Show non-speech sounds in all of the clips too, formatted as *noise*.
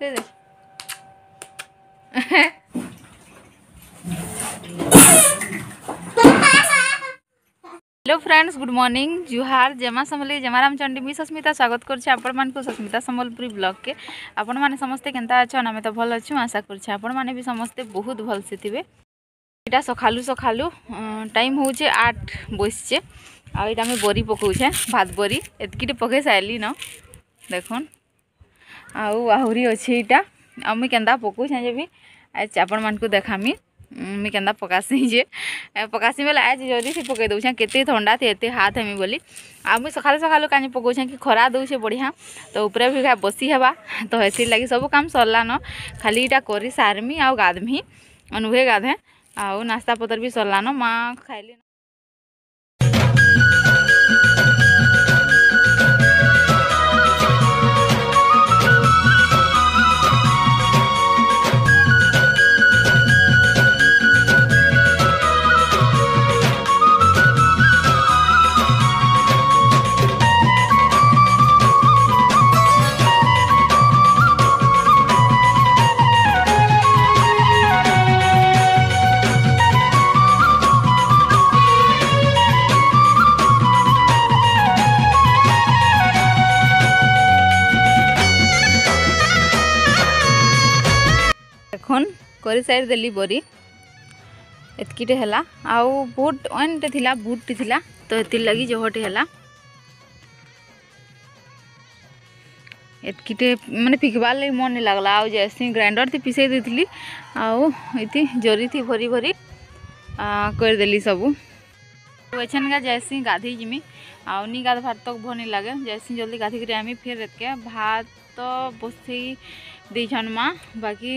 दे दे hello friends good morning जुहार जेमा सम्बली जेमाराम चंडी मी सस्मिता स्वागत करुच्छे आपण सस्मिता सम्बलपुरी ब्लग के आपण मैंने समस्ते के अच्छन आम तो भल अच्छे आशा कर समस्ते बहुत भल से थे यहाँ সকালু সকালু টাইম হচ্ছে আট বসছে আর এটা আমি বরি পকাউছে ভাত বরি এতকিটি পকাই সারলি आउ आहरी अच्छे यहाँ आ के पकोछे जे भी आज आपण मानक देखामी मुझे के पकासी जे पकासी बोले आज जल्दी से पकई दौ के थंडा थे ये हाथ हेमी बोली आ मुझ सका सका कहीं पकोचे कि खरा दौसे बढ़िया तो उपरे भी बसी हे तो ये लगे सब काम सरलान खाली यहाँ कर सारमी आ गाधमी नुहे गाधे आउ नास्ता पतर भी सरलान माँ खाइली कर सारीदे बरी एतकीटे है आउ बहुत अन्टे बुट टी थी तो ये लगी जहटे है एतकीटे मैंने फिकवार लगे मन नहीं लग्ला आज जैसी ग्राइंडर थी पिसे दे थी आउ इति थी भरी भरी करदेली सबू वैछन का जैसे ही गाधी जिमी और नहीं गाध भात तो भो नहीं लगे जैसे ही जल्दी गाधी कर फिर रेत भात तो बस दीछन माँ बाकी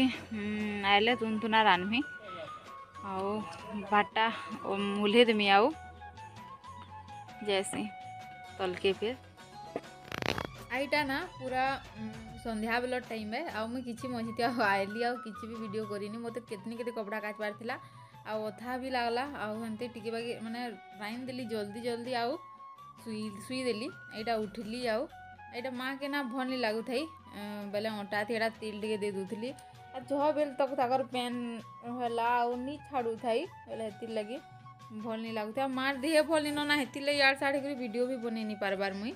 आएल तुन तुना रानमी आउ भाटा मुल्हे देमी आऊ जैसे तल के फिर आईटा ना पूरा संध्या बेल टाइम है आउ मुझे किसी मझीती आ कि भी भिड करनी मत के कपड़ा काचबार था ଆଉ ଅଥା ବି ଲାଗ୍ଲା ଆଉ ହେନ୍ତି ଟିକେ ବାକି ମାନେ ରାଇନ୍ ଦେଲି ଜଲ୍ଦି ଜଲ୍ଦି ଆଉ ଶୁଇ ଶୁଇଦେଲି ଏଇଟା ଉଠିଲି ଆଉ ଏଇଟା ମାଆକେ ନା ଭଲ୍ ନି ଲାଗୁଥାଇ ବେଲେ ଅଣ୍ଟା ଏଇଟା ତେଲ୍ ଟିକେ ଦେଇ ଦେଉଥିଲି ଆଉ ଜହ ବେଲେ ତାକୁ ତାଙ୍କର ପେନ୍ ହେଲା ଆଉ ନି ଛାଡ଼ୁଥାଇ ବେଲେ ହେଥିର୍ଲାଗି ଭଲ୍ ନି ଲାଗୁଥାଏ ଆଉ ଦେହେ ଦେହ ଭଲ୍ ନି ନା ହେଥିର୍ଲାଗି ଇଆଡ଼େ ସିଆଡ଼େ କରି ଭିଡ଼ିଓ ବି ବନେଇ ନି ପାର୍ବାର୍ ମୁଇଁ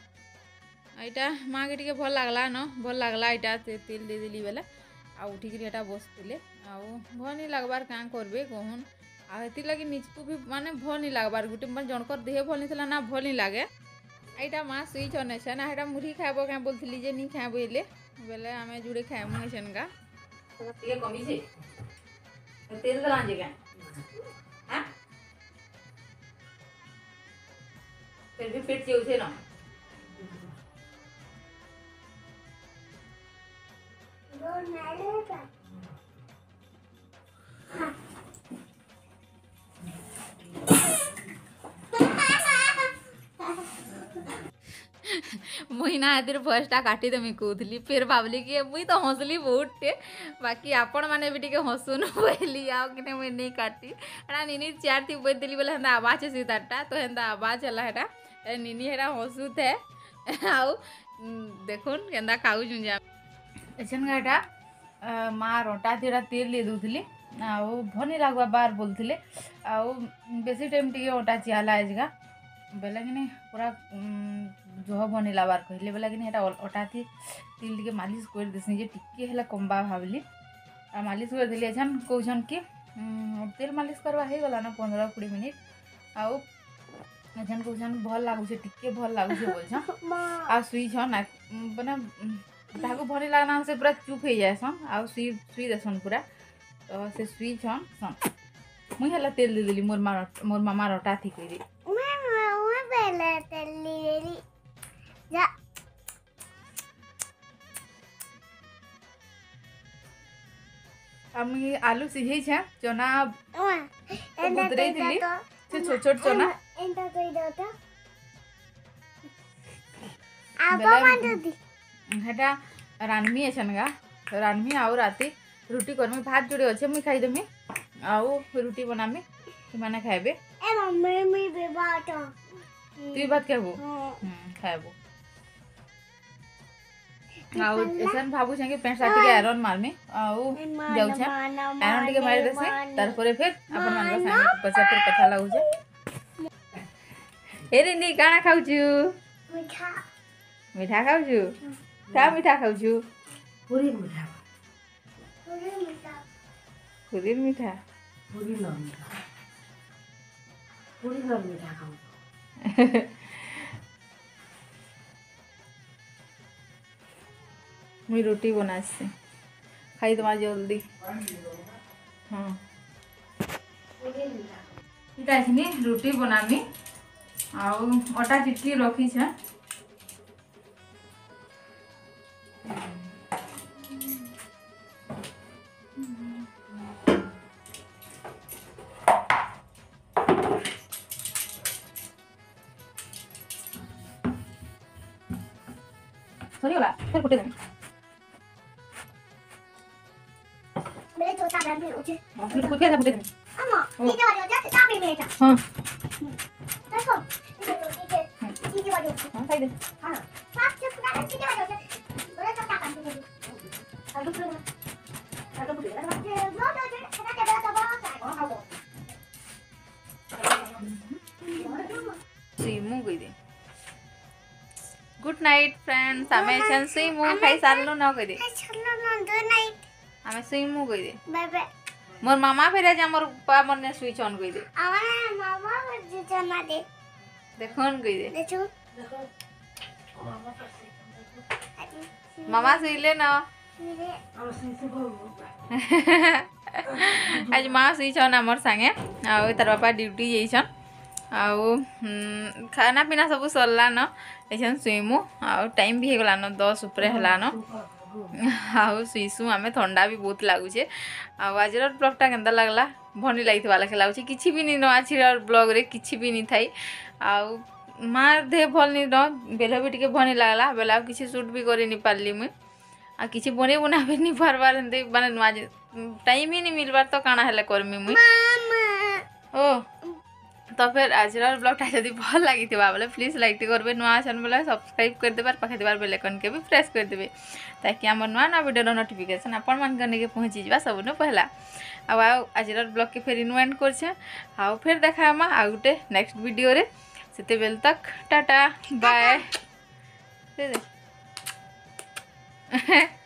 ଏଇଟା ମାଆକେ ଟିକେ ଭଲ୍ ଲାଗ୍ଲା ନ ଭଲ୍ ଲାଗ୍ଲା ଏଇଟା ତେଲ୍ ଦେଇଦେଲି ବେଲେ ଆଉ ଉଠିକିରି ଏଇଟା ବସିଥିଲେ ଆଉ ଭଲ୍ ନି ଲାଗ୍ବାର୍ କାଁ କର୍ବେ କହୁନ୍ ଆଉ ହେଥିର୍ଲାଗି ନିଜକୁ ବି ମାନେ ଭଲ୍ ନି ଲାଗ୍ବାର୍ ଗୁଟେ ମାନେ ଜଣଙ୍କର୍ ଦେହ ଭଲ୍ ନି ଥିଲା ନା ଭଲ୍ ନି ଲାଗେ ଏଇଟା ମା' ସୁଇଚ୍ ଅନେଛେ ହେଟା ମୁଢ଼ି ଖାଇବ କାଁ ବୋଲିଥିଲି ଯେ ନି ଖାଇବ ବୋଇଲେ ବେଲେ ଆମେ ଯୁଡ଼େ ଖାଇମୁ ହେସେନ୍କା ଟିକେ କମିଛେ ତେଲ ଦେଲା ଯେ କାଁ ଫେର୍ ବି ପେଟ୍ ଯାଉଛେ ନା मुई ना हाथी भयसटा काटिदेमी कहली फिर भावली कि मुई तो हसली बहुत टे बाकी आपण मैंने भी टे हसुन बोली *laughs* आओ कि मुई नहीं काटी एटा निनी चेयर थी बोली बोले हेन्ता आवाज तो है तारटा तो हेन्ता आवाज है निनी हेटा हसुथे थे आउ देखुन खाऊ ଏଛେନଗାଟା ମା ରଟା ଦୁଇଟା ତେଲ ଦେଇ ଦେଉଥିଲି ଆଉ ଭନି ଲାଗ୍ବା ବାର ବୋଲୁଥିଲେ ଆଉ ବେଶୀ ଟାଇମ୍ ଟିକେ ଅଟା ଚିଆଲା ଆଜିକା ବେଲେ କିନି ପୁରା ଜହ ଭନି ଲାଗ୍ବାର କହିଲେ ବେଲେ କିନି ହେଟା ଅଟାଥି ତେଲ ଟିକେ ମାଲିସ୍ କରିଦେସି ଯେ ଟିକେ ହେଲେ କମ୍ବା ଭାବିଲି ଆଉ ମାଲିସ୍ କରିଦେଲି ଏଛେନ୍ କହୁଛନ୍ କି ତେଲ ମାଲିସ୍ କରିବା ହେଇଗଲା ନା ପନ୍ଦର କୋଡ଼ିଏ ମିନିଟ୍ ଆଉ ଏଛେନ୍ କହୁଛନ୍ ଭଲ୍ ଲାଗୁଛେ ଟିକେ ଭଲ୍ ଲାଗୁଛେ ବୋଲଛନ୍ ଆଉ ଶୁଇଛନ୍ ମାନେ ତାହାକୁ ଭଲ୍ ଲାଗ୍ଲା ସେ ପୁରା ଚୁପ୍ ହେଇଯାଏସନ୍ ଆଉ ଶୁଇ ଶୁଇ ଦେସନ୍ ପୁରା ତ ସେ ଶୁଇଛନ୍ ସନ୍ ମୁଇଁ ହେଲା ତେଲ୍ ଦେଇଦେଲି ମୋର୍ ମା ମୋର୍ ମାମାର ଅଟା ଥିକିରି আমি আলু সিঝেইছে চনা বুতরেই দিলি সে ছোট ছোট চনা এটা কই দাও তো আবা মান দিদি ହେଟା ରାନ୍ଧମି ଏଛନ୍କା ରାନ୍ଧ୍ମି ଆଉ ରାତି ରୁଟି କର୍ମି ଭାତ ଯୋଡ଼େ ଅଛେ ମୁଇଁ ଖାଇଦେମି ଆଉ ରୁଟି ବନାମି ସେମାନେ ଖାଇବେ তুই ভাত ଖାଇବୁ খাইবু ଆଉ ଏସନ୍ ଭାବୁଛେ କି ପେଣ୍ଟ ସାର୍ଟ ଟିକେ ଆଇରନ୍ ମାର୍ମି ଆଉ ଯାଉଛେ ଆଇରନ୍ ଟିକେ ମାରି ଦେସି ତାପରେ ଫେର୍ ଆପଣମାନଙ୍କ ସାଙ୍ଗେ ପଛେ ଫେର୍ କଥା ଲାଗୁଛେ ଏ ରିନି କାଣା ଖାଉଛୁ ମିଠା ଖାଉଛୁ ତା ମିଠା ଖାଉଛୁ ପୁରୀ ମିଠା ପୁରୀ ମିଠା ପୁରୀ ପୁରୀ ମିଠା ଖାଉଛୁ ମୁଇଁ ରୁଟି ବନାସି ଖାଇଦେମା ଜଲ୍ଦି ହଁ ଇଟା ରୁଟି ବନାମି ଆଉ ଅଟା ଚିଟ୍କି ରଖିଛେଁ ಸರಿಯಲ್ಲ ಸರಿ ಕೊಟ್ಟಿದ್ದೀನಿ ಸಿಮ್ಮು ಇದೆ ગુડ નાઇટ ફ્રેન્ડ્સ અમે છે સુઈમું ખાઈ સારલું ન કહી દે અમે સુઈમું કહી દે મોર મામા ફેરે છે મોર પપ્પા મને સ્વિચ ઓન કહી દે દેખુન કહી દે મામા સુઈલે ન আজ মা শুইছন আমার সাঙে আর তার বাপা ডিউটি যাইছন ଆଉ ଖାନାପିନା ସବୁ ସରିଲାନ ଏଛନ୍ ଶୁଇମୁ ଆଉ ଟାଇମ୍ ବି ହେଇଗଲାନ ଦଶ ଉପରେ ହେଲାନ ଆଉ ଶୁଇସୁଁ ଆମେ ଥଣ୍ଡା ବି ବହୁତ ଲାଗୁଛେ ଆଉ ଆଜିର ବ୍ଲଗ୍ଟା କେନ୍ତା ଲାଗ୍ଲା ଭଣ୍ଡି ଲାଗିଥିବା ଲେଖେ ଲାଗୁଛେ କିଛି ବି ନିନ ଆଜିର ବ୍ଲଗ୍ରେ କିଛି ବି ନି ଥାଇ ଆଉ ମା ଦେହ ଭଲ୍ ନିନ ବେଲ ବି ଟିକେ ଭଣ୍ଡି ଲାଗ୍ଲା ବେଲେ ଆଉ କିଛି ସୁଟ୍ ବି କରିନି ପାର୍ଲି ମୁଇଁ ଆଉ କିଛି ବନେଇ ବୁନା ବି ନି ପାର୍ବାର୍ ଏମିତି ମାନେ ନୂଆ ଟାଇମ୍ ହିଁ ନି ମିଲ୍ବାର୍ ତ କାଣା ହେଲେ କର୍ମି ମୁଇଁ ଓ তো ফের আজর ব্লগটা যদি ভাল লাগিথিব বেলে প্লিজ লাইকটি করবে নয় আসন বেলে সবসক্রাইব করে আর পাখে থাকার বেলেকনকে বি প্রেস করে তাকি আমার নয় নয় ভিডিওর নোটিফিকেসন আপন মানুষ পৌঁছি যা সবুনু পহলা আজর ব্লগকে ফের ইনভেন্ট করছে আউ ফের দেখা হমা আউ গোটে নেক্সট ভিডিওরে সেতবেল তক টাটা বাই